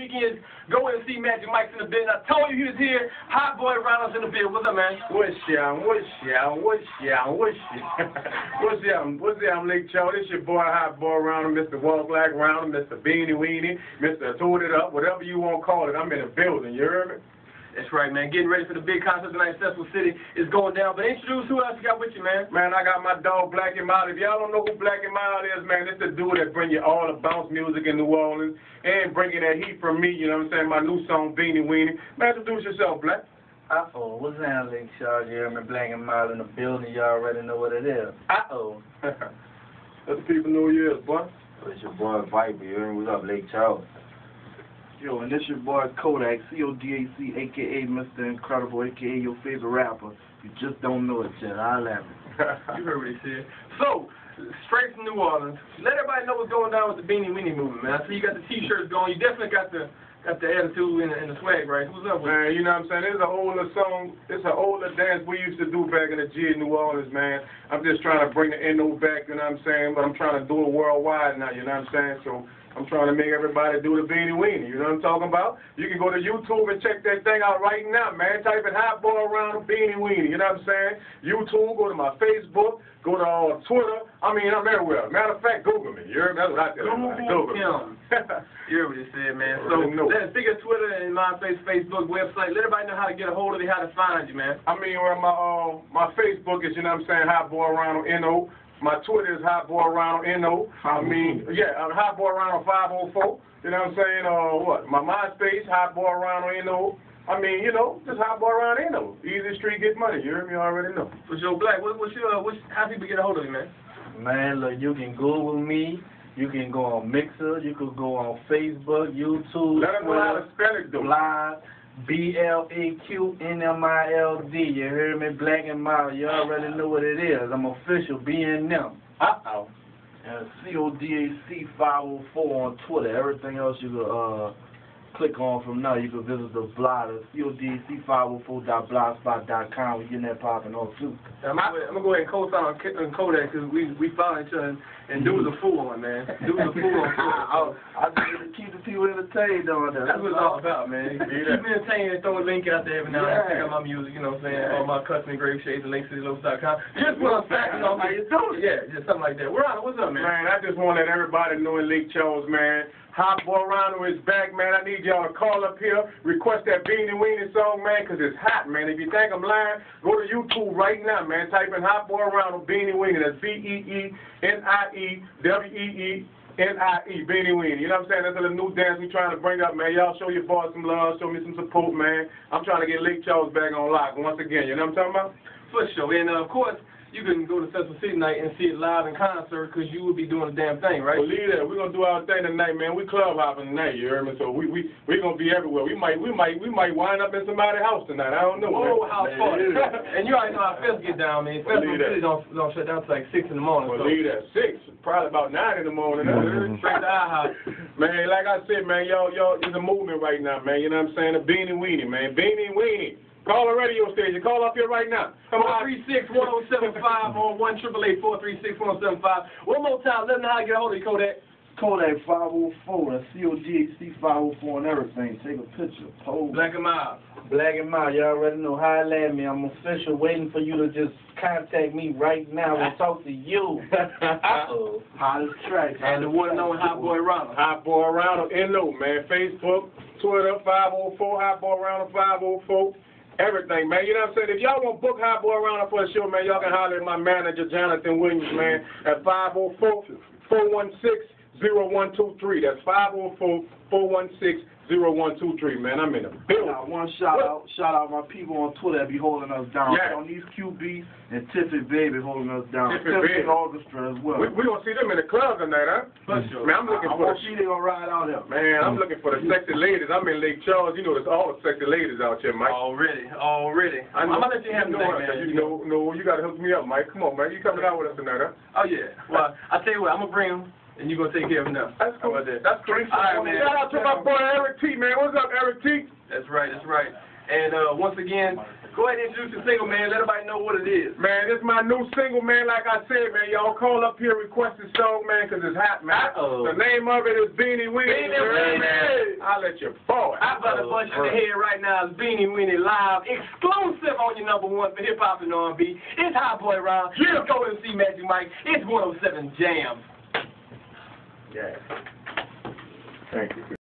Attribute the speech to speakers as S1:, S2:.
S1: weekends, go in and see Magic Mike's in the building. I told you he was here. Hot boy Ronald's in the building. What's up, man?
S2: What's y'all? What's y'all? What's y'all? What's What's y'all? What's y'all, Lake Charles? This your boy, Hot Boy Ronald, Mr. Walk Like Ronald, Mr. Beanie Weenie, Mr. Toot It Up, whatever you want to call it. I'm in the building. You heard me?
S1: That's right, man. Getting ready for the big concert tonight in Cecil City is going down. But introduce who else you got with you, man.
S2: Man, I got my dog Blaq N Mild. If y'all don't know who Blaq N Mild is, man, it's the dude that bring you all the bounce music in New Orleans and bringing that heat from me. You know what I'm saying? My new song, Beanie Weenie. Man, introduce yourself, Black.
S3: Uh-oh, what's that, Lake Charles? You heard me Blaq N Mild in the building. Y'all already know what it is. Uh-oh.
S2: Let the people know who you is, boy.
S3: It's your boy Viper. You heard me? What's up, Lake Charles?
S4: Yo, and this your boy Codac, C-O-D-A-C, a.k.a. Mr. Incredible, a.k.a. your favorite rapper. You just don't know it yet. I'll have it.
S1: you heard what he said. So, straight from New Orleans, let everybody know what's going down with the Beanie Weenie movement, man. I see you got the T-shirts going. You definitely got the got the attitude and the, and the swag, right? Who's up with
S2: Man, you know what I'm saying? It's an older song. It's an older dance we used to do back in the G in New Orleans, man. I'm just trying to bring the NO back, you know what I'm saying? But I'm trying to do it worldwide now, you know what I'm saying? So I'm trying to make everybody do the Beanie Weenie. You know what I'm talking about? You can go to YouTube and check that thing out right now, man. Type in Hot Boy Ronald the Beanie Weenie. You know what I'm saying? YouTube, go to my Facebook, go to uh, Twitter. I mean, I'm everywhere. Matter of fact, Google me. You heard me? That's what I tell everybody.
S1: Google
S2: Google
S1: him. you heard what he said, man. So,
S2: know.
S1: let, speaking of Twitter and MySpace, Facebook, website, let everybody know how to get a hold of you, how to find you, man.
S2: I mean, where my uh, my Facebook is, you know what I'm saying, Hot Boy Ronald N.O. My Twitter is Hot Boy Ronald N.O. I mean, yeah, uh, Hot Boy Ronald 504. You know what I'm saying? Uh, what? My MySpace, Hot Boy Ronald N.O. I mean, you know, just Hot Boy Ronald N.O. Easy street, get money. You heard me? You already know.
S1: For Joe Black, what, what's your, uh, what's, how people get a hold of you, man?
S3: Man, look, you can Google me. You can go on Mixer. You can go on Facebook, YouTube,
S2: Let them know how to
S3: Twitter,
S2: spell it, though.
S3: Live. B-L-A-Q-N-M-I-L-D. You hear me? Blaq N Mild. You already know what it is. I'm official. B N M.
S2: Uh-oh.
S4: And C-O-D-A-C 504 on Twitter. Everything else you can uh, click on from now. You can visit the blog at C-O-D-A-C504.blogspot.com. We're getting that popping off, too.
S1: I'm gonna, I'm gonna go ahead and co-sign on K- on Codac because we we found each other and, and dude was a fool on man. Dude was a fool on
S4: I, I just to keep the people entertained on there.
S1: That's what it's all about, man. Keep me entertained and throw a link out there every now and then. Check out my music, you know what I'm saying? All my custom engraved shades and linkscityloafs.com. Just what I'm saying, you know,
S4: How you doing?
S1: Yeah, just something like that. We're on. What's up, man?
S2: Man, I just want to let everybody know in Lake Charles, man. Hot Boy Ronald is back, man. I need y'all to call up here, request that Beanie Weenie song, man, 'cause it's hot, man. If you think I'm lying, go to YouTube right now, man. Type in Hot Boy Ronald Beanie Weenie. That's B-E-E-N-I-E-W-E-E-N-I-E, Beanie Weenie. You know what I'm saying? That's a new dance we trying to bring up, man. Y'all show your boys some love, show me some support, man. I'm trying to get Lake Charles back on lock once again. You know what I'm talking about?
S1: For sure. And uh, of course, you can go to Central City night and see it live in concert because you will be doing the damn thing, right?
S2: Believe that. We're gonna do our thing tonight, man. We club hopping tonight, you heard me? So we we we gonna be everywhere. We might we might we might wind up in somebody's house tonight. I don't know.
S1: Oh,
S2: man.
S1: how fun!
S2: Man,
S1: and you already know how Fest get down, man.
S2: That.
S1: City don't don't shut down till like six in the morning. so
S2: Believe that. Six, probably about nine in the morning.
S1: straight to house.
S2: man, like I said, man, y'all y'all is a movement right now, man. You know what I'm saying? A beanie weenie, man. Beanie weenie. Call the radio station. Call up here right now. Come on.
S1: 436-1075 or 1-888-436-1075. One more time, let them know how to get a hold of you, Codac.
S4: Codac 504. That's C-O-D-A-C 504 and everything. Take a picture. Pose.
S1: Black and mild.
S3: Blaq N Mild, Y'all already know. how I at me. I'm official. Waiting for you to just contact me right now and talk to you. Uh-oh.
S4: Hottest track.
S1: And the one and only Hot Boy Ronald.
S2: Hot Boy Ronald, NO, man. Facebook, Twitter, 504, Hot Boy Ronald, 504. Everything, man. You know what I'm saying? If y'all want to book Hot Boy Ronald for a show, man, y'all can holler at my manager, Jonathan Williams, man, at oh 504-416-0123. That's 504-416-0123, man. I'm in the building.
S4: Now, one shout out, shout out my people on Twitter that be holding us down.
S2: Yeah.
S4: On these QB and Tiffany Baby holding us down.
S2: Tiffany
S4: Tiffany
S2: Baby.
S4: Orchestra as well.
S2: We, we gonna see them in the club tonight, huh?
S1: For sure.
S2: Man, I'm looking
S4: I
S2: for
S4: want
S2: the
S4: to see they gonna ride out there.
S2: Man, I'm looking for the mm-hmm. sexy ladies. I'm in Lake Charles. You know, there's all the sexy ladies out here, Mike.
S1: Already, already.
S2: I
S1: I'm gonna let you have the
S2: know,
S1: man.
S2: You know, no, you gotta hook me up, Mike. Come on, man. You coming out with us tonight, huh?
S1: Oh yeah. Well, I tell you what, I'm gonna bring him, and you're gonna take care of them.
S2: That's cool.
S1: How about that?
S2: That's cool.
S1: All right, man.
S2: Shout out to my boy Eric T, man. What's up, Eric T?
S1: That's right. That's right. And uh, once again, go ahead and introduce your single, man. Let everybody know what it is.
S2: Man, this is my new single, man. Like I said, man, y'all call up here, request the song, man, 'cause it's hot, man.
S1: Uh-oh.
S2: The name of it is Beanie Weenie.
S1: Beanie
S2: you heard me? I holler at your boy.
S1: I'm about to bust you in the head right now. It's Beanie Weenie live, exclusive on your number one for hip hop and R&B. It's Hot Boy Ronald.
S2: Yeah.
S1: Go and see Magic Mike. It's 107 Jams.
S4: Yeah.
S2: Thank you.